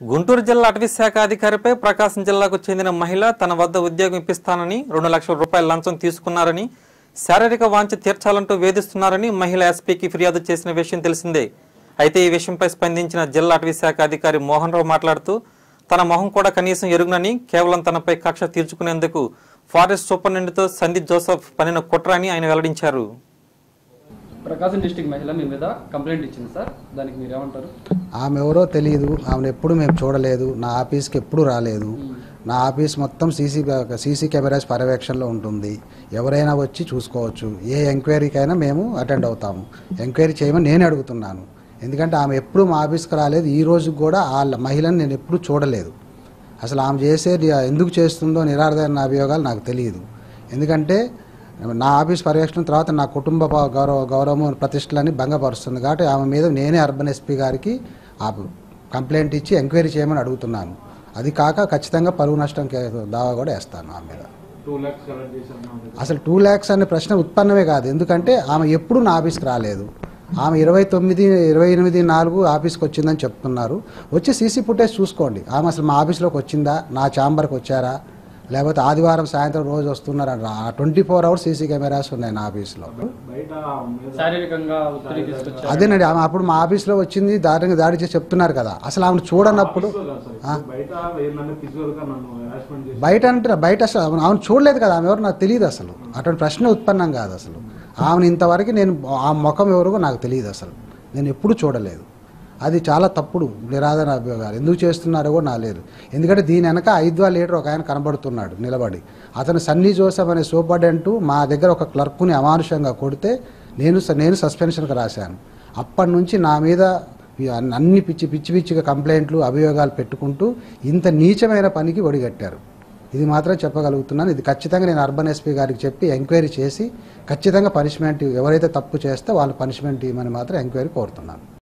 గుంటూరు జిల్లా అటవీ శాఖ అధికారిపై ప్రకాశం జిల్లాకు చెందిన మహిళ తన వద్ద ఉద్యోగం ఇప్పిస్తానని రెండు లక్షల రూపాయల లంచం తీసుకున్నారని శారీరక వాంఛ తీర్చాలంటూ వేధిస్తున్నారని మహిళ ఎస్పీకి ఫిర్యాదు చేసిన విషయం తెలిసిందే. అయితే ఈ విషయంపై స్పందించిన జిల్లా అటవీ శాఖ అధికారి మోహన్ రావు మాట్లాడుతూ తన మొహం కూడా కనీసం ఎరుగునని కేవలం తనపై కక్ష తీర్చుకునేందుకు ఫారెస్ట్ సూపరింటెండెంట్తో సందీప్ జోసఫ్ పనిన కుట్ర అని ఆయన వెల్లడించారు. ప్రకాశం డిస్టిక్ మహిళ మీ మీద కంప్లైంట్ ఇచ్చింది సార్. దానికి మీరు ఏమంటారు ఆమె ఎవరో తెలియదు ఆమెను ఎప్పుడు మేము చూడలేదు. నా ఆఫీస్కి ఎప్పుడు రాలేదు. నా ఆఫీస్ మొత్తం సీసీ సీసీ కెమెరాస్ పర్యవేక్షణలో ఉంటుంది. ఎవరైనా వచ్చి చూసుకోవచ్చు. ఏ ఎంక్వైరీకైనా మేము అటెండ్ అవుతాము. ఎంక్వైరీ చేయమని నేను అడుగుతున్నాను. ఎందుకంటే ఆమె ఎప్పుడు మా ఆఫీస్కి రాలేదు. ఈ రోజు కూడా ఆ మహిళను నేను ఎప్పుడు చూడలేదు. అసలు ఆమె చేసేది ఎందుకు చేస్తుందో నిరాధారణ అభియోగాలు నాకు తెలియదు. ఎందుకంటే నా ఆఫీస్ పర్యవేక్షణ తర్వాత నా కుటుంబ గౌరవ గౌరవము ప్రతిష్టలని భంగపరుస్తుంది కాబట్టి ఆమె మీద నేనే అర్బన్ ఎస్పీ గారికి ఆ కంప్లైంట్ ఇచ్చి ఎంక్వైరీ చేయమని అడుగుతున్నాను. అది కాక ఖచ్చితంగా పరువు నష్టం దావా కూడా వేస్తాను ఆమె మీద. అసలు టూ ల్యాక్స్ అనే ప్రశ్న ఉత్పన్నమే కాదు. ఎందుకంటే ఆమె ఎప్పుడు నా ఆఫీస్కి రాలేదు. ఆమె ఇరవై తొమ్మిది ఇరవై ఎనిమిది నాలుగు ఆఫీస్కి వచ్చిందని చెప్తున్నారు. వచ్చి సీసీ ఫుటేజ్ చూసుకోండి. ఆమె అసలు మా ఆఫీస్లోకి వచ్చిందా? నా ఛాంబర్కి వచ్చారా? లేకపోతే ఆదివారం సాయంత్రం రోజు వస్తున్నారా twenty four hours CC cameras ఉన్నాయి నా ఆఫీస్లో. అదేనండి ఆమె అప్పుడు మా ఆఫీస్లో వచ్చింది దారుణంగా దాడి చేసి చెప్తున్నారు కదా. అసలు ఆమెను చూడనప్పుడు? బయట అంటే బయట అసలు ఆమె ఆమెను చూడలేదు కదా ఆమె ఎవరు నాకు తెలియదు అసలు. అటువంటి ప్రశ్న ఉత్పన్నం కాదు అసలు. ఆమెను ఇంతవరకు నేను ఆ ముఖం ఎవరికో నాకు తెలియదు అసలు. నేను ఎప్పుడు చూడలేదు. అది చాలా తప్పుడు నిరాధన అభియోగాలు. ఎందుకు చేస్తున్నారో కూడా నాకు లేదు. ఎందుకంటే దీని వెనక ఐద్వా లీటర్ ఒక ఆయన కనబడుతున్నాడు నిలబడి. అతను సన్నీ జోసెఫ్ అనే సూపర్డెంట్ మా దగ్గర ఒక క్లర్క్ని అమానుషంగా కొడితే నేను స- నేను సస్పెన్షన్కి రాశాను. అప్పటి నుంచి నా మీద అన్ని- అన్ని పిచ్చి పిచ్చి పిచ్చిగా కంప్లైంట్లు అభియోగాలు పెట్టుకుంటూ ఇంత నీచమైన పనికి ఒడిగట్టారు. ఇది మాత్రం చెప్పగలుగుతున్నాను. ఇది ఖచ్చితంగా నేను అర్బన్ ఎస్పీ గారికి చెప్పి ఎంక్వైరీ చేసి ఖచ్చితంగా పనిష్మెంట్ ఎవరైతే తప్పు చేస్తే వాళ్ళు పనిష్మెంట్ ఇవ్వమని మాత్రం ఎంక్వైరీ కోరుతున్నాను.